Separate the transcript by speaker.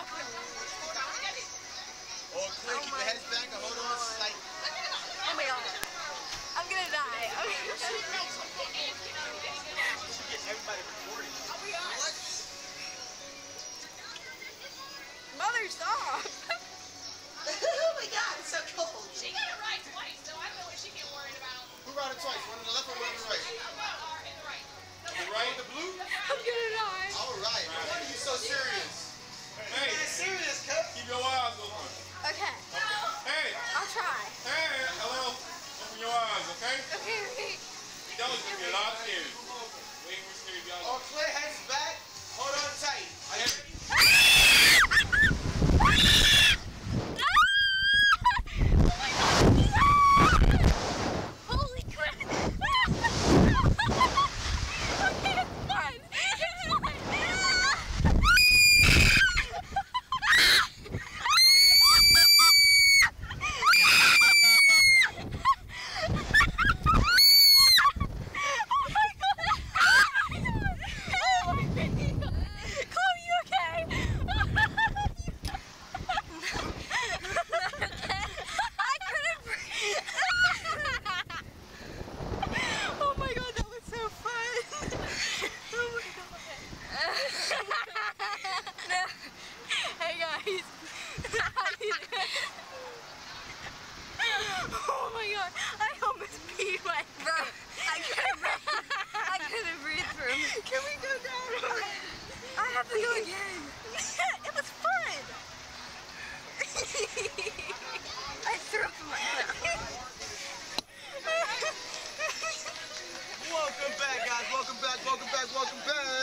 Speaker 1: Oh, my god. I'm gonna die. I'm
Speaker 2: oh my god, so cold.
Speaker 3: She got it right twice, so I know what she get worried about.
Speaker 4: Who got it twice? One on the left and one on the right?
Speaker 5: okay? We don't a lot of kids. We y'all.
Speaker 1: I almost peed my bro. I couldn't breathe. I couldn't breathe through. Can we go down? I have to go
Speaker 6: again.
Speaker 1: Yeah, it was fun. I
Speaker 6: threw up in my mouth.
Speaker 4: welcome back, guys. Welcome back. Welcome back. Welcome back.